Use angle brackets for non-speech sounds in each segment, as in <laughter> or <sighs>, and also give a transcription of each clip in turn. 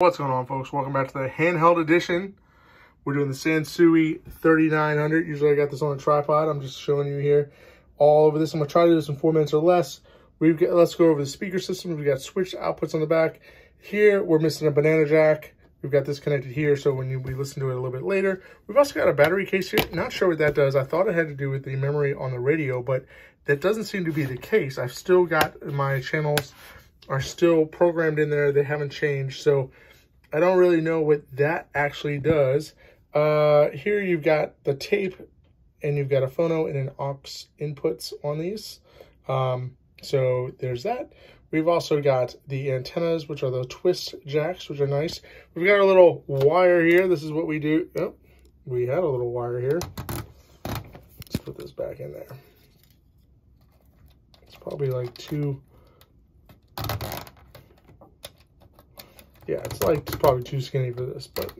What's going on, folks? Welcome back to the handheld edition. We're doing the Sansui 3900. Usually I got this on a tripod. I'm just showing you here all over this. I'm going to try to do this in four minutes or less. We've got, let's go over the speaker system. We've got switch outputs on the back. Here, we're missing a banana jack. We've got this connected here, so when you, we listen to it a little bit later. We've also got a battery case here. Not sure what that does. I thought it had to do with the memory on the radio, but that doesn't seem to be the case. I've still got my channels are still programmed in there. They haven't changed, so I don't really know what that actually does. Uh, here you've got the tape and you've got a phono and an aux inputs on these. Um, so there's that. We've also got the antennas, which are the twist jacks, which are nice. We've got a little wire here. This is what we do. Oh, we had a little wire here. Let's put this back in there. It's probably like two yeah, it's like it's probably too skinny for this, but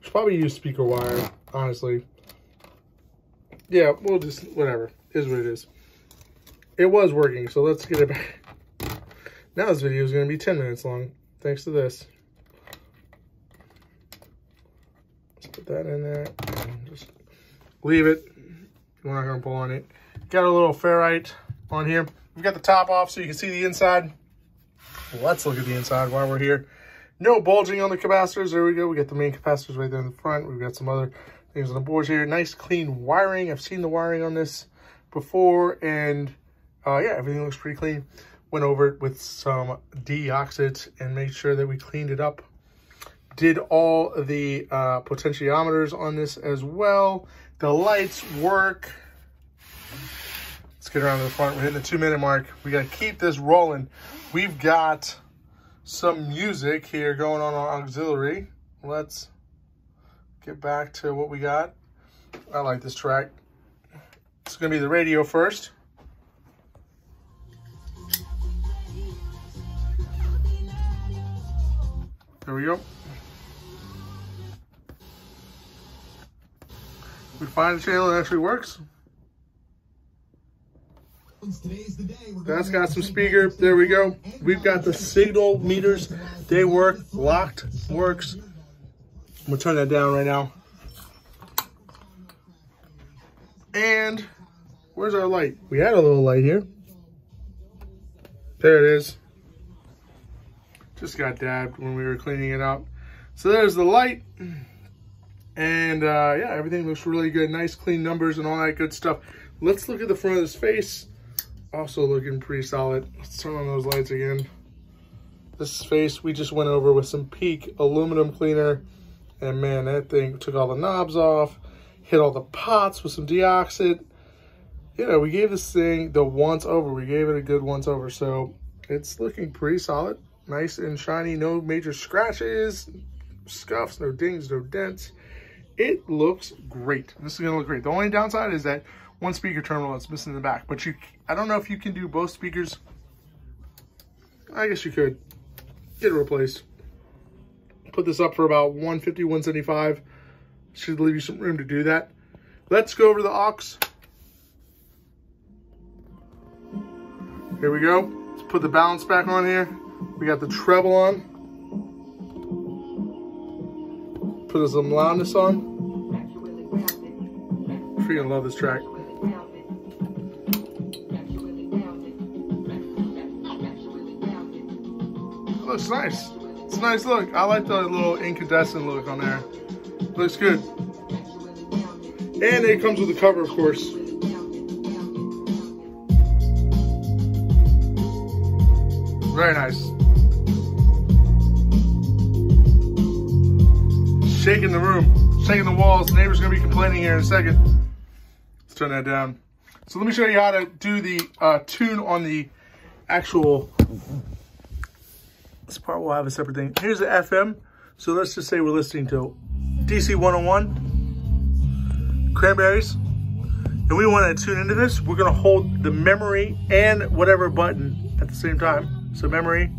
should probably use speaker wire, honestly. Yeah, we'll just, whatever. Is what it is. It was working, so let's get it back. Now this video is going to be 10 minutes long, thanks to this. Let's put that in there and just leave it. We're not to pull on it. Got a little ferrite on here. We've got the top off so you can see the inside. Let's look at the inside while we're here. No bulging on the capacitors. There we go. We got the main capacitors right there in the front. We've got some other things on the boards here. Nice clean wiring. I've seen the wiring on this before and uh, yeah, everything looks pretty clean. Went over it with some deoxit and made sure that we cleaned it up. Did all the uh, potentiometers on this as well. The lights work. Let's get around to the front. We're hitting the two minute mark. We got to keep this rolling. We've got some music here going on on auxiliary. Let's get back to what we got. I like this track. It's going to be the radio first. There we go. We find a channel that actually works. That's got some speaker. There we go. We've got the signal meters. They work. Locked works. I'm going to turn that down right now. And where's our light? We had a little light here. There it is. Just got dabbed when we were cleaning it out. So there's the light. And uh, yeah, everything looks really good. Nice clean numbers and all that good stuff. Let's look at the front of this face also looking pretty solid. Let's turn on those lights again. This face we just went over with some Peak aluminum cleaner. And man, that thing took all the knobs off, hit all the pots with some deoxit. You know, we gave this thing the once over. We gave it a good once over. So it's looking pretty solid. Nice and shiny. No major scratches, scuffs, no dings, no dents. It looks great. This is going to look great. The only downside is that one speaker terminal that's missing in the back. But you, I don't know if you can do both speakers. I guess you could. Get it replaced. Put this up for about 150, 175. Should leave you some room to do that. Let's go over the aux. Here we go. Let's put the balance back on here. We got the treble on. Put some loudness on. Freaking love this track. Oh, looks nice. It's a nice look. I like the little incandescent look on there. Looks good. And it comes with a cover, of course. Very nice. Shaking the room, shaking the walls. The neighbor's gonna be complaining here in a second. Turn that down. So let me show you how to do the uh, tune on the actual this part will have a separate thing. Here's the FM. So let's just say we're listening to DC 101, Cranberries, and we want to tune into this. We're going to hold the memory and whatever button at the same time. So memory.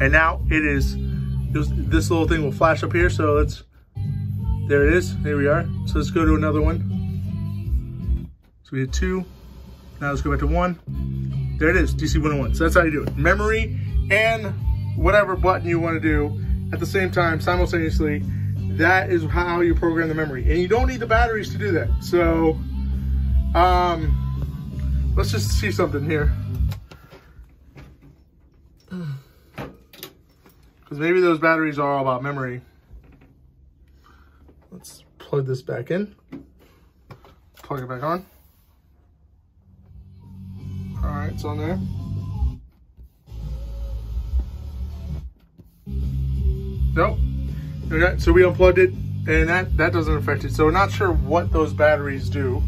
And now it is, this little thing will flash up here. So let's, there it is. There we are. So let's go to another one. So we had two. Now let's go back to one. There it is, DC 101. So that's how you do it. Memory and whatever button you want to do at the same time simultaneously. That is how you program the memory. And you don't need the batteries to do that. So, um, let's just see something here. <sighs> Because maybe those batteries are all about memory. Plug this back in. Plug it back on. All right, it's on there. Nope. Okay, so we unplugged it and that, that doesn't affect it. So we're not sure what those batteries do.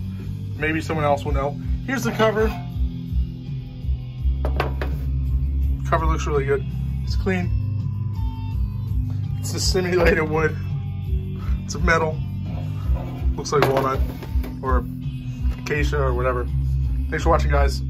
Maybe someone else will know. Here's the cover. Cover looks really good. It's clean. It's a simulated wood. It's a metal. Looks like walnut or acacia or whatever. Thanks for watching, guys.